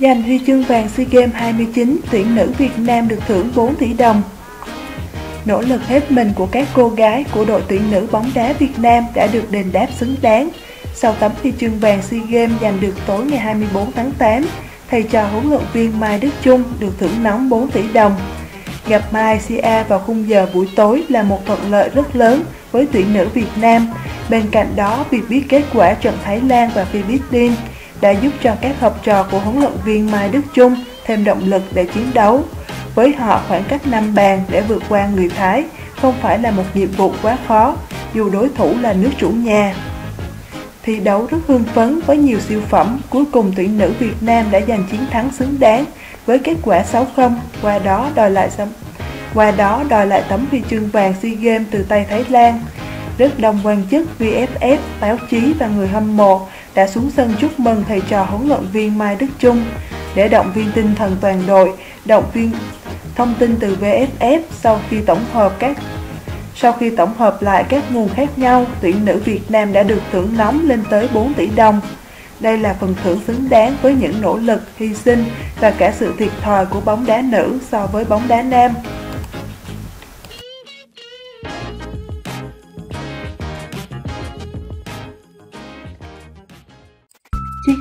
Giành huy chương vàng SEA Games 29, tuyển nữ Việt Nam được thưởng 4 tỷ đồng. Nỗ lực hết mình của các cô gái của đội tuyển nữ bóng đá Việt Nam đã được đền đáp xứng đáng. Sau tấm huy chương vàng SEA Games giành được tối ngày 24 tháng 8, thầy trò huấn luyện viên Mai Đức Trung được thưởng nóng 4 tỷ đồng. Gặp Malaysia vào khung giờ buổi tối là một thuận lợi rất lớn với tuyển nữ Việt Nam. Bên cạnh đó, việc biết kết quả trận Thái Lan và Philippines đã giúp cho các học trò của huấn luyện viên Mai Đức Chung thêm động lực để chiến đấu. Với họ, khoảng cách năm bàn để vượt qua người Thái không phải là một nhiệm vụ quá khó, dù đối thủ là nước chủ nhà. Thi đấu rất hưng phấn với nhiều siêu phẩm, cuối cùng tuyển nữ Việt Nam đã giành chiến thắng xứng đáng với kết quả 6-0, qua đó đòi lại qua đó đòi lại tấm huy chương vàng SEA Games từ tay Thái Lan. Rất đông quan chức, VFF, báo chí và người hâm mộ đã xuống sân chúc mừng thầy trò huấn luyện viên Mai Đức Trung để động viên tinh thần toàn đội, động viên thông tin từ VFF sau khi tổng hợp các sau khi tổng hợp lại các nguồn khác nhau, tuyển nữ Việt Nam đã được thưởng nóng lên tới 4 tỷ đồng. Đây là phần thưởng xứng đáng với những nỗ lực, hy sinh và cả sự thiệt thòi của bóng đá nữ so với bóng đá nam.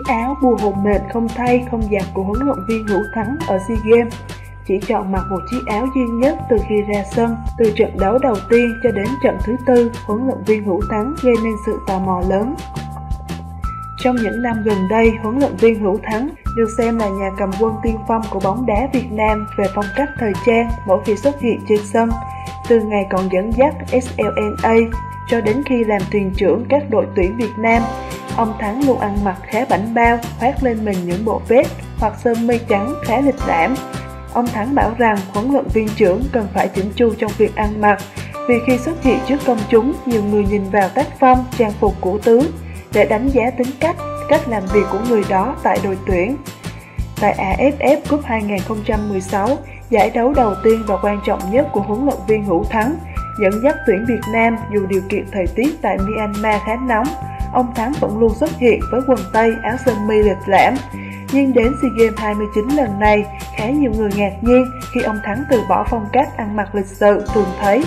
Chiếc áo bùa hồn mệt không thay không giặt của huấn luyện viên Hữu Thắng ở SEA Games chỉ chọn mặc một chiếc áo duy nhất từ khi ra sân. Từ trận đấu đầu tiên cho đến trận thứ tư, huấn luyện viên Hữu Thắng gây nên sự tò mò lớn. Trong những năm gần đây, huấn luyện viên Hữu Thắng được xem là nhà cầm quân tiên phong của bóng đá Việt Nam về phong cách thời trang mỗi khi xuất hiện trên sân. Từ ngày còn dẫn dắt SLNA cho đến khi làm thuyền trưởng các đội tuyển Việt Nam, ông Thắng luôn ăn mặc khá bảnh bao, khoác lên mình những bộ vest hoặc sơ mi trắng khá lịch lãm. Ông Thắng bảo rằng huấn luyện viên trưởng cần phải chỉnh chu trong việc ăn mặc, vì khi xuất hiện trước công chúng, nhiều người nhìn vào tác phong, trang phục của tướng để đánh giá tính cách, cách làm việc của người đó tại đội tuyển. Tại AFF Cup 2016, giải đấu đầu tiên và quan trọng nhất của huấn luyện viên Hữu Thắng, dẫn dắt tuyển Việt Nam dù điều kiện thời tiết tại Myanmar khá nóng, ông Thắng vẫn luôn xuất hiện với quần tây áo sơ mi lịch lãm. Nhưng đến SEA Games 29 lần này, khá nhiều người ngạc nhiên khi ông Thắng từ bỏ phong cách ăn mặc lịch sự thường thấy,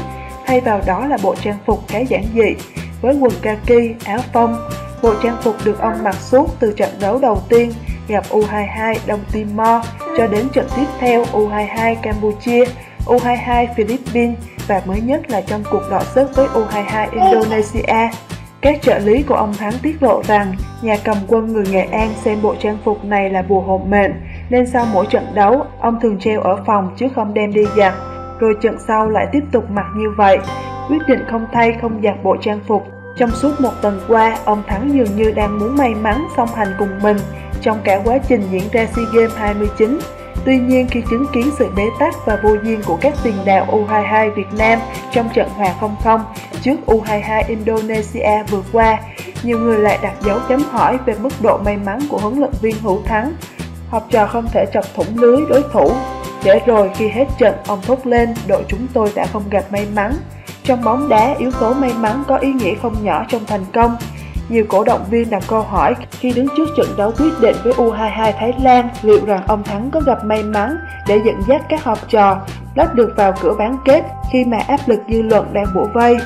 thay vào đó là bộ trang phục khá giản dị, với quần kaki, áo phông, Bộ trang phục được ông mặc suốt từ trận đấu đầu tiên gặp U22 Đông Timor cho đến trận tiếp theo U22 Campuchia, U22 Philippines và mới nhất là trong cuộc đọ sức với U22 Indonesia. Các trợ lý của ông Thắng tiết lộ rằng nhà cầm quân người Nghệ An xem bộ trang phục này là bùa hộ mệnh nên sau mỗi trận đấu ông thường treo ở phòng chứ không đem đi giặt. Rồi trận sau lại tiếp tục mặc như vậy. Quyết định không thay không giặt bộ trang phục. Trong suốt một tuần qua, ông Thắng dường như đang muốn may mắn song hành cùng mình trong cả quá trình diễn ra SEA Games 29. Tuy nhiên khi chứng kiến sự bế tắc và vô duyên của các tiền đạo U22 Việt Nam trong trận hòa 0-0 trước U22 Indonesia vừa qua, nhiều người lại đặt dấu chấm hỏi về mức độ may mắn của huấn luyện viên Hữu Thắng. Học trò không thể chọc thủng lưới đối thủ. Để rồi khi hết trận, ông thốt lên, đội chúng tôi đã không gặp may mắn. Trong bóng đá, yếu tố may mắn có ý nghĩa không nhỏ trong thành công. Nhiều cổ động viên đặt câu hỏi khi đứng trước trận đấu quyết định với U22 Thái Lan, liệu rằng ông Thắng có gặp may mắn để dẫn dắt các học trò lách được vào cửa bán kết khi mà áp lực dư luận đang bủa vây.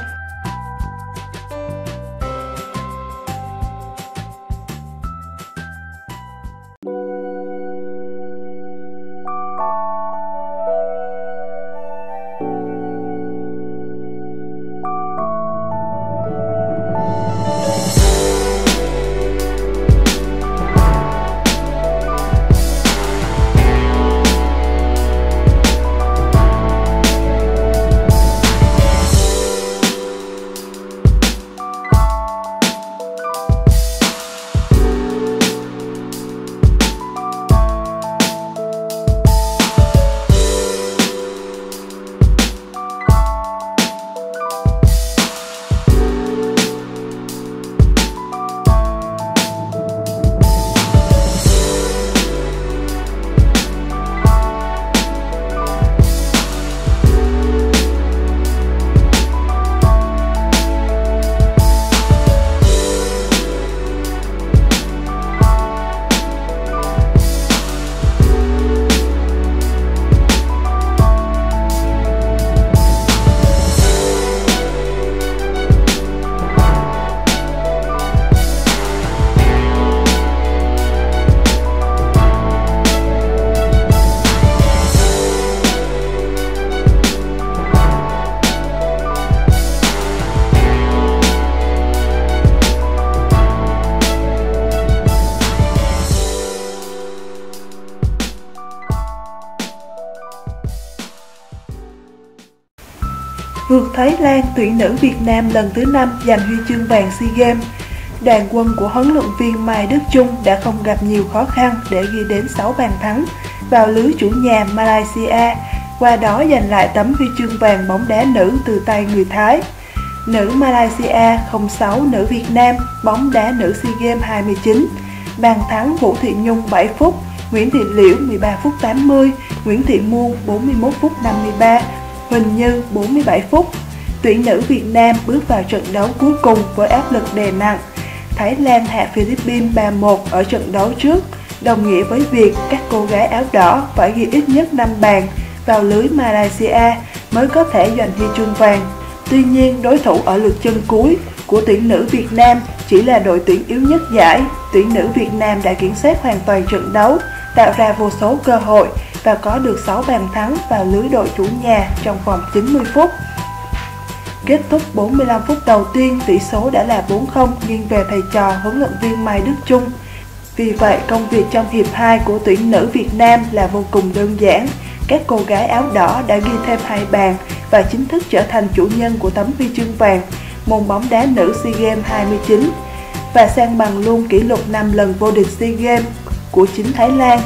Vượt Thái Lan, tuyển nữ Việt Nam lần thứ 5 giành huy chương vàng SEA Games. Đoàn quân của huấn luyện viên Mai Đức Chung đã không gặp nhiều khó khăn để ghi đến 6 bàn thắng vào lưới chủ nhà Malaysia, qua đó giành lại tấm huy chương vàng bóng đá nữ từ tay người Thái. Nữ Malaysia 06 nữ Việt Nam bóng đá nữ SEA Games 29 bàn thắng Vũ Thị Nhung 7 phút Nguyễn Thị Liễu 13 phút 80 Nguyễn Thị Muôn 41 phút 53 Huỳnh Như 47 phút Tuyển nữ Việt Nam bước vào trận đấu cuối cùng với áp lực đè nặng Thái Lan hạ Philippines 3-1 ở trận đấu trước đồng nghĩa với việc các cô gái áo đỏ phải ghi ít nhất 5 bàn vào lưới Malaysia mới có thể giành huy chương vàng. Tuy nhiên, đối thủ ở lượt chân cuối của tuyển nữ Việt Nam chỉ là đội tuyển yếu nhất giải. Tuyển nữ Việt Nam đã kiểm soát hoàn toàn trận đấu, tạo ra vô số cơ hội và có được 6 bàn thắng vào lưới đội chủ nhà trong vòng 90 phút. Kết thúc 45 phút đầu tiên, tỷ số đã là 4-0 nghiêng về thầy trò huấn luyện viên Mai Đức Trung. Vì vậy, công việc trong hiệp 2 của tuyển nữ Việt Nam là vô cùng đơn giản. Các cô gái áo đỏ đã ghi thêm hai bàn và chính thức trở thành chủ nhân của tấm huy chương vàng môn bóng đá nữ SEA Games 29 và sang bằng luôn kỷ lục 5 lần vô địch SEA Games của chính Thái Lan.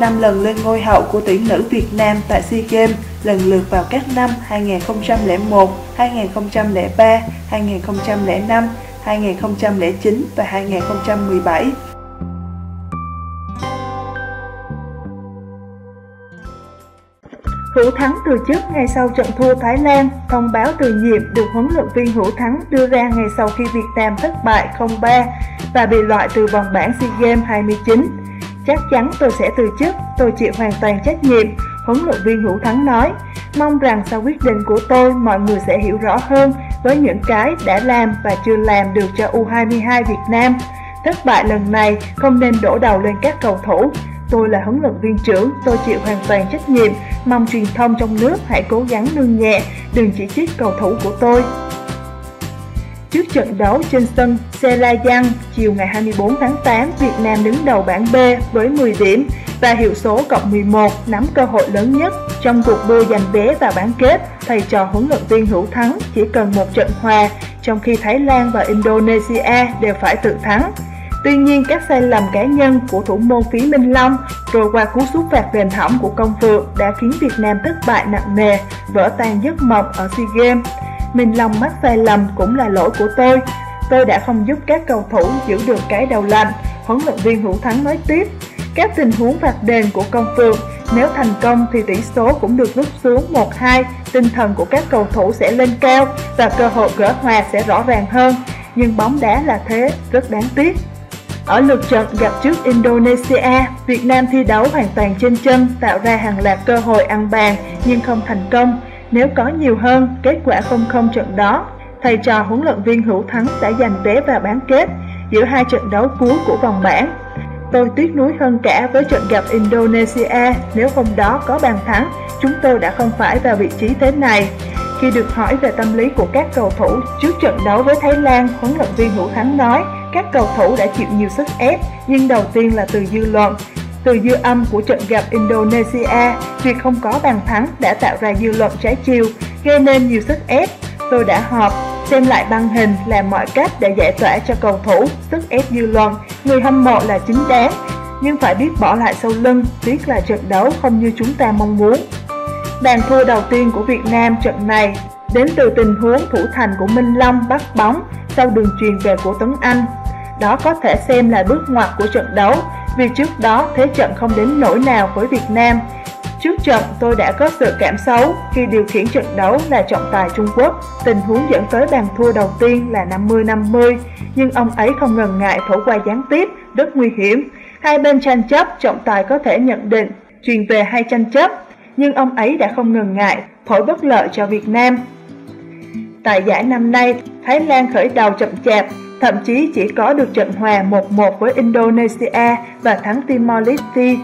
5 lần lên ngôi hậu của tuyển nữ Việt Nam tại SEA Games lần lượt vào các năm 2001, 2003, 2005, 2009 và 2017. Hữu Thắng từ chức ngay sau trận thua Thái Lan, thông báo từ nhiệm được huấn luyện viên Hữu Thắng đưa ra ngay sau khi Việt Nam thất bại 0-3 và bị loại từ vòng bảng SEA Games 29. Chắc chắn tôi sẽ từ chức, tôi chịu hoàn toàn trách nhiệm, huấn luyện viên Hữu Thắng nói. Mong rằng sau quyết định của tôi, mọi người sẽ hiểu rõ hơn với những cái đã làm và chưa làm được cho U22 Việt Nam. Thất bại lần này không nên đổ đầu lên các cầu thủ, Tôi là huấn luyện viên trưởng, tôi chịu hoàn toàn trách nhiệm, mong truyền thông trong nước hãy cố gắng nương nhẹ, đừng chỉ trích cầu thủ của tôi. Trước trận đấu trên sân Selayang chiều ngày 24 tháng 8, Việt Nam đứng đầu bảng B với 10 điểm và hiệu số cộng 11 nắm cơ hội lớn nhất trong cuộc đua giành vé vào bán kết. Thầy trò huấn luyện viên Hữu Thắng chỉ cần một trận hòa, trong khi Thái Lan và Indonesia đều phải tự thắng. Tuy nhiên, các sai lầm cá nhân của thủ môn phí Minh Long rồi qua cú sút phạt đền hỏng của Công Phượng đã khiến Việt Nam thất bại nặng nề, vỡ tan giấc mộng ở SEA Games mình lòng mắc sai lầm cũng là lỗi của tôi. Tôi đã không giúp các cầu thủ giữ được cái đầu lạnh, huấn luyện viên Hữu Thắng nói tiếp. Các tình huống phạt đền của Công Phượng nếu thành công thì tỷ số cũng được rút xuống 1-2, tinh thần của các cầu thủ sẽ lên cao và cơ hội gỡ hòa sẽ rõ ràng hơn. Nhưng bóng đá là thế, rất đáng tiếc. Ở lượt trận gặp trước Indonesia, Việt Nam thi đấu hoàn toàn trên chân, tạo ra hàng loạt cơ hội ăn bàn nhưng không thành công. Nếu có nhiều hơn, kết quả không không trận đó, thầy trò huấn luyện viên Hữu Thắng đã giành vé vào bán kết giữa hai trận đấu cuối của vòng bảng. Tôi tiếc nuối hơn cả với trận gặp Indonesia, nếu hôm đó có bàn thắng, chúng tôi đã không phải vào vị trí thế này. Khi được hỏi về tâm lý của các cầu thủ trước trận đấu với Thái Lan, huấn luyện viên Hữu Thắng nói các cầu thủ đã chịu nhiều sức ép, nhưng đầu tiên là từ dư luận. Từ dư âm của trận gặp Indonesia, việc không có bàn thắng đã tạo ra dư luận trái chiều, gây nên nhiều sức ép. Tôi đã họp, xem lại băng hình, làm mọi cách để giải tỏa cho cầu thủ, sức ép dư luận, người hâm mộ là chính đáng, nhưng phải biết bỏ lại sau lưng, tiếc là trận đấu không như chúng ta mong muốn. Bàn thua đầu tiên của Việt Nam trận này đến từ tình huống thủ thành của Minh Long bắt bóng sau đường truyền về của Tuấn Anh. Đó có thể xem là bước ngoặt của trận đấu, vì trước đó thế trận không đến nỗi nào với Việt Nam. Trước trận tôi đã có sự cảm xấu khi điều khiển trận đấu là trọng tài Trung Quốc. Tình huống dẫn tới bàn thua đầu tiên là 50-50, nhưng ông ấy không ngần ngại thổ qua gián tiếp, rất nguy hiểm. Hai bên tranh chấp, trọng tài có thể nhận định, truyền về hay tranh chấp, nhưng ông ấy đã không ngần ngại thổi bất lợi cho Việt Nam. Tại giải năm nay, Thái Lan khởi đầu chậm chạp, thậm chí chỉ có được trận hòa 1-1 với Indonesia và thắng Timor-Leste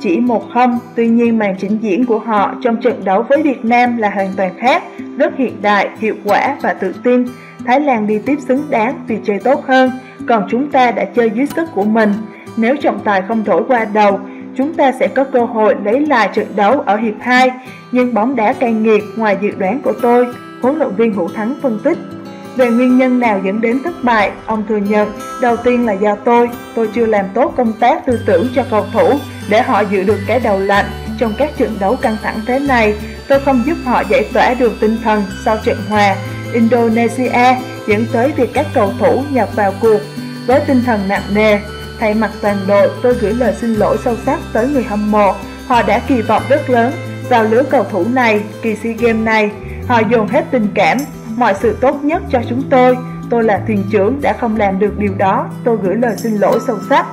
chỉ 1-0. Tuy nhiên màn trình diễn của họ trong trận đấu với Việt Nam là hoàn toàn khác, rất hiện đại, hiệu quả và tự tin. Thái Lan đi tiếp xứng đáng vì chơi tốt hơn, còn chúng ta đã chơi dưới sức của mình. Nếu trọng tài không thổi qua đầu, chúng ta sẽ có cơ hội lấy lại trận đấu ở hiệp 2, nhưng bóng đá cay nghiệt ngoài dự đoán của tôi, huấn luyện viên Hữu Thắng phân tích. Về nguyên nhân nào dẫn đến thất bại, ông thừa nhận đầu tiên là do tôi, tôi chưa làm tốt công tác tư tưởng cho cầu thủ để họ giữ được cái đầu lạnh trong các trận đấu căng thẳng thế này. Tôi không giúp họ giải tỏa được tinh thần sau trận hòa Indonesia dẫn tới việc các cầu thủ nhập vào cuộc với tinh thần nặng nề. Thay mặt toàn đội, tôi gửi lời xin lỗi sâu sắc tới người hâm mộ. Họ đã kỳ vọng rất lớn vào lứa cầu thủ này, kỳ SEA Games này. Họ dồn hết tình cảm, mọi sự tốt nhất cho chúng tôi. Tôi là thuyền trưởng đã không làm được điều đó, tôi gửi lời xin lỗi sâu sắc.